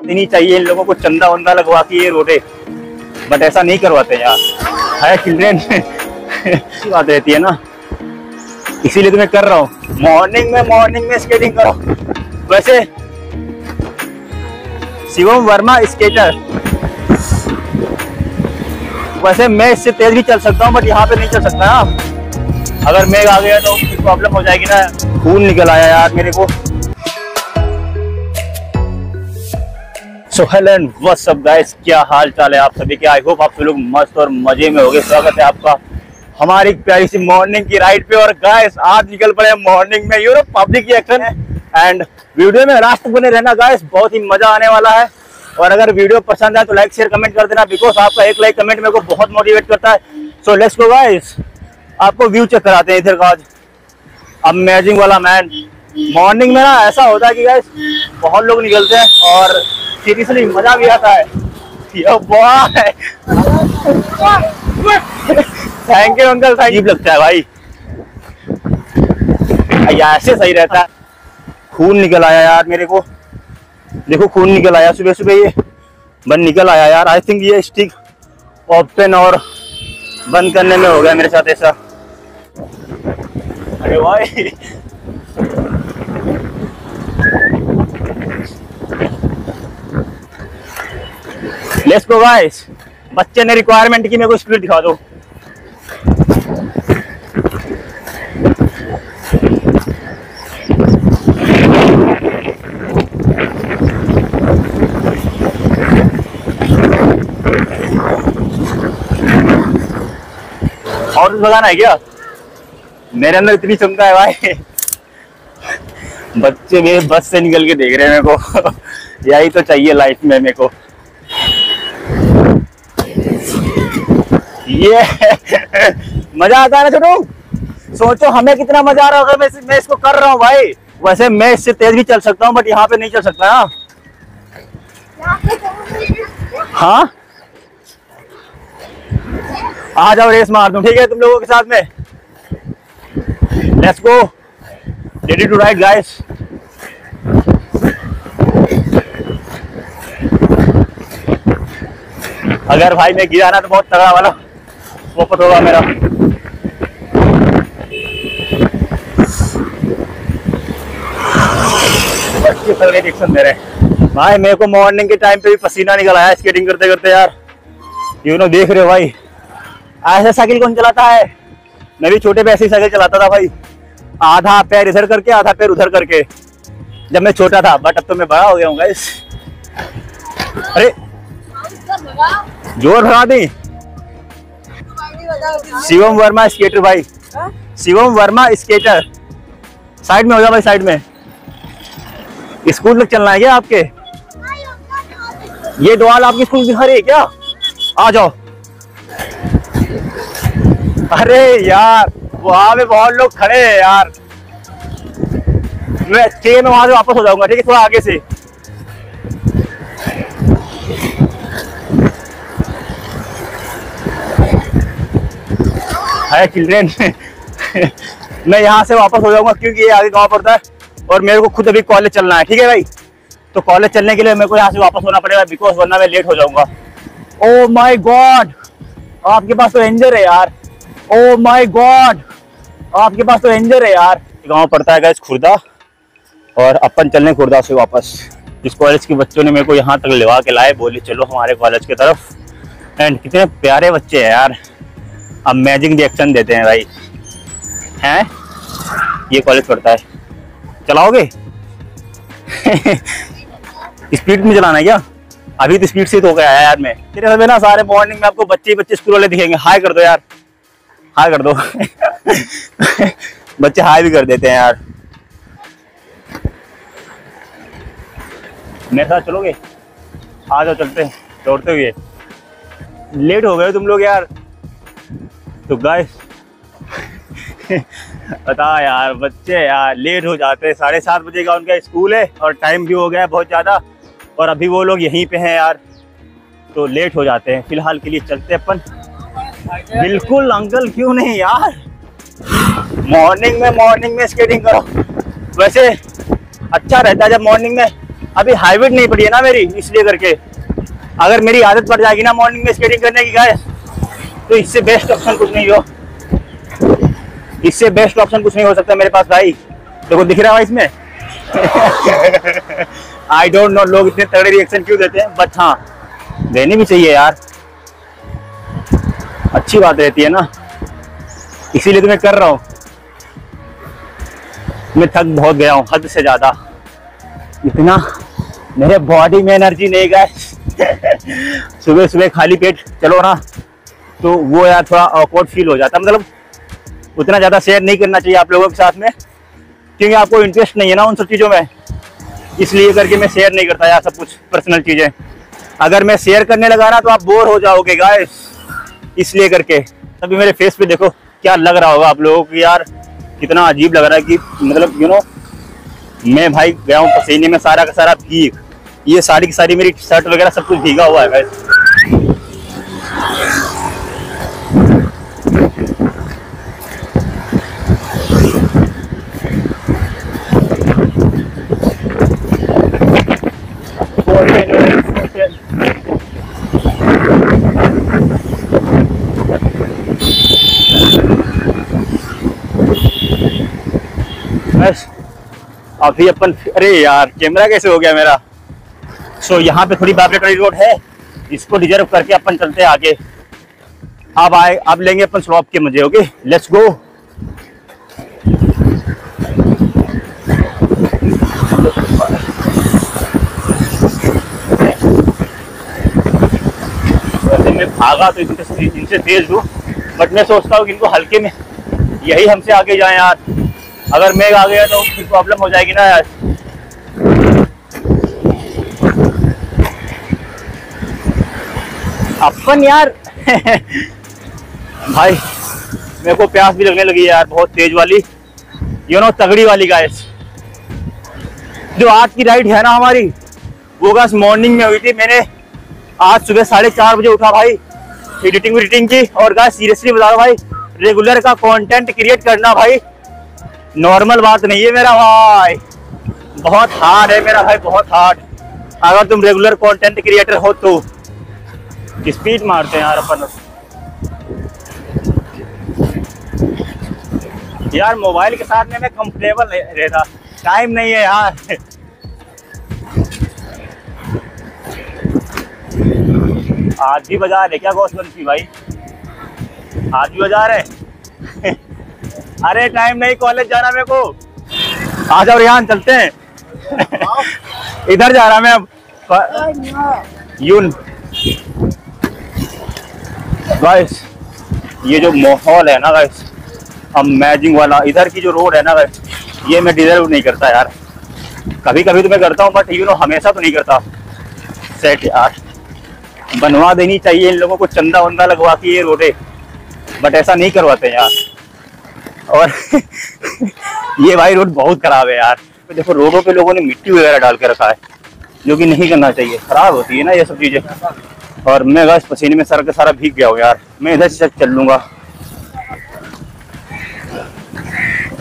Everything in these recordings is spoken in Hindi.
नहीं चाहिए, इन लोगों को चंदा वंदा लगवा के ये रोडे। बट ऐसा नहीं करवाते यार। है चिल्ड्रेन? बात रहती है ना। इसीलिए तो मैं कर रहा हूँ। मॉर्निंग में मॉर्निंग में स्केटिंग करो। वैसे, शिवम वर्मा स्केटर वैसे मैं इससे तेज भी चल सकता हूँ, बट यहाँ पे नहीं चल सकता ना। अगर मेघ आ गया तो प्रॉब्लम हो जाएगी ना। खून निकल आया यार मेरे को। So hello and what's up guys, क्या हाल चाल है आप सभी के? आई होप आप सभी लोग मस्त और मज़े में होगे। स्वागत है आपका हमारी प्यारी सी मॉर्निंग की राइड पे। और गाइस, आज निकल पड़े मॉर्निंग में। यूरो पब्लिक एक्शन है एंड वीडियो में तक बने रहना गाइस, बहुत ही मज़ा आने वाला है। और अगर वीडियो पसंद आए तो लाइक शेयर कमेंट कर देना। बिकॉज़ आपका एक लाइक कमेंट मेरे को बहुत मोटिवेट करता है। सो लेट्स गो गाइस आपको व्यू चेक कराते हैं इधर का आज। अमेजिंग वाला मैन मॉर्निंग में ना ऐसा होता है कि गाइस बहुत लोग निकलते हैं और सीरियसली मज़ा भी आता है। Thank you uncle thank you लगता है भाई। या ऐसे सही रहता है। खून निकल आया यार मेरे को। देखो खून निकल आया सुबह सुबह ये। बंद निकल आया यार। आई थिंक ये स्टिक ओपन और बंद करने में हो गया मेरे साथ ऐसा। अरे भाई। लेट्स गो गाइस बच्चे ने रिक्वायरमेंट की, मेरे को स्पीड दिखा दो। और कुछ बताना है क्या? मेरे अंदर इतनी क्षमता है भाई। बच्चे मेरे बस से निकल के देख रहे हैं मेरे को। यही तो चाहिए लाइफ में मेरे को। ये मज़ा आता है ना छोटू? सोचो, हमें कितना मज़ा आ रहा होगा, मैं मैं इसको कर रहा हूँ भाई। वैसे मैं इससे तेज भी चल सकता हूँ बट यहाँ पे नहीं चल सकता हाँ? आ जाओ, रेस मार दूँ, ठीक है तुम लोगों के साथ में? Let's go ready to ride guys अगर भाई मैं गिरा ना तो बहुत तगड़ा वाला। वापस होगा मेरा। रिएक्शन दे रहे भाई मेरे को मॉर्निंग के टाइम पे भी पसीना निकल आया स्केटिंग करते करते यार। यू नो देख रहे हो भाई। ऐसे साइकिल कौन चलाता है? मैं भी छोटे पे ऐसी साइकिल चलाता था भाई। आधा पैर इधर करके आधा पैर उधर करके। जब मैं छोटा था बट अब तो मैं बड़ा हो गया हूँ गाइस अरे! ज़ोर भगा दी। शिवम वर्मा स्केटर भाई। शिवम वर्मा स्केटर। साइड में हो जा भाई साइड में। स्कूल तक चलना है क्या आपके? ये डोल आपकी स्कूल दिखा रही है क्या? आ जाओ। अरे यार वहाँ पे बहुत लोग खड़े हैं यार। मैं है मैं वहाँ से वापस हो जाऊँगा ठीक है? थोड़ा आगे से। है चिल्ड्रेन। मैं यहाँ से वापस हो जाऊँगा क्योंकि ये आगे गाँव पड़ता है और मेरे को खुद अभी कॉलेज चलना है, ठीक है भाई? तो कॉलेज चलने के लिए मेरे को यहाँ से वापस होना पड़ेगा बिकॉज़ वरना मैं लेट हो जाऊँगा। ओ माई गॉड आपके पास तो एंजर है यार। ओ माई गॉड आपके पास तो एंजर है यार। गाँव पड़ता है गैस खुर्दा और अपन चलने खुर्दा से वापस। इस कॉलेज के बच्चों ने मेरे को यहाँ तक लिवा के लाए, बोले, चलो हमारे कॉलेज की तरफ़. एंड कितने प्यारे बच्चे हैं यार। अमेजिंग रिएक्शन देते हैं भाई। हैं? ये कॉलेज पढ़ता है। चलाओगे? स्पीड में चलाना है क्या? अभी तो स्पीड से तो हो गया यार मैं। तेरे समय ना सारे मॉर्निंग में आपको बच्चे बच्चे स्कूल वाले दिखेंगे। हाय कर दो यार। हाय कर दो। बच्चे हाय भी कर देते हैं यार। मेरे साथ चलोगे? आ जाओ, चलते हैं। दौड़ते हुए। लेट हो गए तुम लोग यार। तो गाइस बता यार, बच्चे यार लेट हो जाते हैं, साढ़े सात बजे का उनका स्कूल है और टाइम भी हो गया है बहुत ज़्यादा और अभी वो लोग यहीं पे हैं यार तो लेट हो जाते हैं, फ़िलहाल के लिए चलते अपन। बिल्कुल अंकल, क्यों नहीं यार? मॉर्निंग में मॉर्निंग में स्केटिंग करो। वैसे अच्छा रहता है जब मॉर्निंग में। अभी हाइब्रिड नहीं पड़ी है ना मेरी, इसलिए करके। अगर मेरी आदत पड़ जाएगी ना मॉर्निंग में स्केटिंग करने की गाय तो इससे बेस्ट ऑप्शन कुछ नहीं हो। इससे बेस्ट ऑप्शन कुछ नहीं हो सकता मेरे पास भाई। देखो, दिख रहा है इसमें? आई डोंट नो लोग इतने तगड़े रिएक्शन क्यों देते हैं? बट हाँ देनी भी चाहिए यार। अच्छी बात रहती है ना। इसीलिए तो मैं कर रहा हूँ। मैं थक बहुत गया हूँ, हद से ज़्यादा। इतना मेरे बॉडी में एनर्जी नहीं गए सुबह सुबह खाली पेट, चलो ना। तो वो यार थोड़ा ऑकवर्ड फील हो जाता मतलब उतना ज़्यादा शेयर नहीं करना चाहिए आप लोगों के साथ में, क्योंकि आपको इंटरेस्ट नहीं है ना उन सब चीज़ों में। इसलिए करके मैं शेयर नहीं करता यार सब कुछ पर्सनल चीज़ें। अगर मैं शेयर करने लगा ना तो आप बोर हो जाओगे गाय इसलिए करके। तभी मेरे फेस पे देखो क्या लग रहा होगा आप लोगों को यार। कितना अजीब लग रहा है कि मतलब यू नो मैं भाई गया हूँ पसीने में, सारा का सारा भीग। ये सारी की सारी मेरी शर्ट वगैरह सब कुछ भीगा हुआ है गाइस बस अभी अपन अरे यार कैमरा कैसे हो गया मेरा? सो so, यहाँ पे थोड़ी वाइब्रेटरी रोड है। इसको रिज़र्व करके अपन चलते हैं आगे। अब आए अब लेंगे अपन स्लॉप के मज़े ओके लेट्स गो वैसे मैं भागा तो इनसे इनसे तेज हूँ बट मैं सोचता हूँ कि इनको हल्के में यही हमसे आगे जाए यार। अगर मैं आ गया तो फिर प्रॉब्लम हो जाएगी ना यार। अपन यार, भाई, मेरे को प्यास भी लगने लगी यार, बहुत तेज वाली। यू नो तगड़ी वाली गाइस जो आज की राइड है ना हमारी, वो गैस मॉर्निंग में हुई थी। मैंने आज सुबह साढ़े चार बजे उठा भाई। एडिटिंग एडिटिंग की। और गाइस सीरियसली बता रहा भाई रेगुलर का कंटेंट क्रिएट करना भाई नॉर्मल बात नहीं है मेरा भाई। बहुत हार्ड है मेरा भाई, बहुत हार्ड अगर तुम रेगुलर कंटेंट क्रिएटर हो तो। स्पीड मारते हैं यार अपन। यार मोबाइल के साथ में मैं कंफर्टेबल रहता। टाइम नहीं है यार। आज भी बाज़ार है क्या की भाई? आज भी बाज़ार है? अरे टाइम नहीं कॉलेज जाना मेरे को। आ जाओ रिहान, चलते हैं। इधर जा रहा मैं अब। यून। गाइस ये जो माहौल है ना गाइस अमेजिंग वाला, इधर की जो रोड है ना गाइस ये मैं डिजर्व नहीं करता यार। कभी कभी तो मैं करता हूँ बट यू नो हमेशा तो नहीं करता। सेट यार। बनवा देनी चाहिए, इन लोगों को चंदा वंदा लगवा के ये रोडे। बट ऐसा नहीं करवाते यार। और ये भाई रोड बहुत खराब है यार। तो देखो, रोडों पे लोगों ने मिट्टी वगैरह डाल के रखा है, जो कि नहीं करना चाहिए। खराब होती है ना ये सब चीज़ें। और मैं बस पसीने में सर का सारा भीग गया हूँ यार। मैं इधर से चल लूँगा।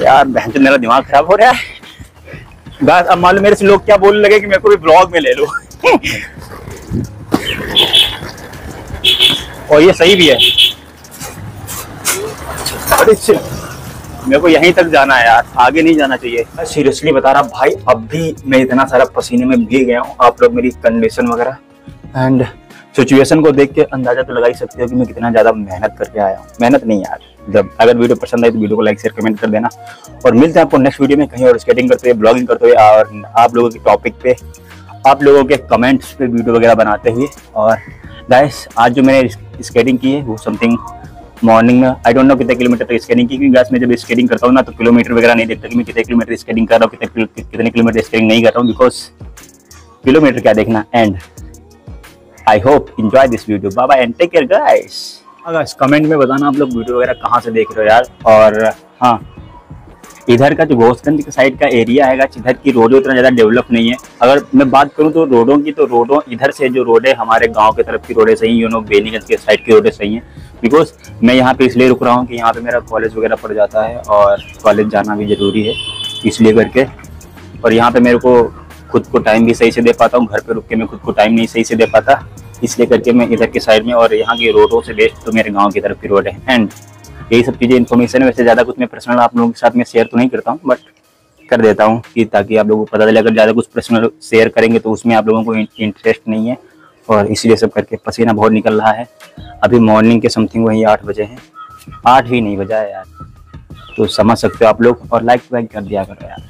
यार, बहन तो मेरा दिमाग खराब हो रहा है। बस अब मालूम मेरे से लोग क्या बोलने लगे कि मेरे को भी ब्लॉग में ले लो। और ये सही भी है। मेरे को यहीं तक जाना है यार आगे नहीं जाना चाहिए। मैं सीरियसली बता रहा भाई अब भी मैं इतना सारा पसीने में भीग गया हूँ आप लोग मेरी कंडीशन वगैरह। एंड सिचुएशन को देख के अंदाज़ा तो लगा ही सकते हो कि मैं कितना ज़्यादा मेहनत करके आया हूँ। मेहनत नहीं यार जब अगर वीडियो पसंद आई तो वीडियो को लाइक शेयर कमेंट कर देना। और मिलते हैं आपको नेक्स्ट वीडियो में कहीं और स्केटिंग करते हुए ब्लॉगिंग करते हुए और आप लोगों के टॉपिक पे आप लोगों के कमेंट्स पे वीडियो वगैरह बनाते हुए और गाइस आज जो मैंने स्केटिंग की है वो समथिंग मॉर्निंग में आई डोंट नो कितने किलोमीटर तक स्केटिंग की क्योंकि गैस में जब स्केटिंग करता हूँ ना तो किलोमीटर वगैरह नहीं देखता कि मैं कितने किलोमीटर स्केटिंग कर रहा हूँ कितने कितने किलोमीटर स्केटिंग नहीं कर रहा हूँ बिकॉज़ किलोमीटर क्या देखना। And I hope enjoy this video Baba and take care guys अगर कमेंट में बताना आप लोग वीडियो वगैरह कहाँ से देख रहे हो यार? और हाँ। इधर का जो घोषगंज के साइड का एरिया है इधर की रोड उतना ज़्यादा डेवलप नहीं है। अगर मैं बात करूँ तो रोडों की तो रोडों इधर से जो रोड है, हमारे गाँव की तरफ़ की रोडें सही यू नो बेनीगंज के साइड की रोडें सही हैं। बिकॉज़ मैं यहाँ पे इसलिए रुक रहा हूँ कि यहाँ पे मेरा कॉलेज वगैरह पड़ जाता है और कॉलेज जाना भी ज़रूरी है, इसलिए करके। और यहाँ पे मेरे को खुद को टाइम भी सही से दे पाता हूँ, घर पे रुक के मैं खुद को टाइम नहीं सही से दे पाता, इसलिए करके मैं इधर के साइड में और यहाँ की रोडों से बेस्ट तो मेरे गाँव की तरफ़ की रोड है। एंड यही सब चीज़ें इन्फॉर्मेशन है। वैसे ज़्यादा कुछ मैं पर्सनल आप लोगों के साथ में शेयर तो नहीं करता हूँ बट कर देता हूँ कि ताकि आप लोगों को पता चले, अगर ज़्यादा कुछ पर्सनल शेयर करेंगे तो उसमें आप लोगों को इंटरेस्ट नहीं है। और इसीलिए सब करके पसीना बहुत निकल रहा है। अभी मॉर्निंग के समथिंग वही आठ बजे हैं। आठ भी नहीं बजा है यार। तो समझ सकते हो आप लोग, और लाइक वाइक कर दिया करो यार।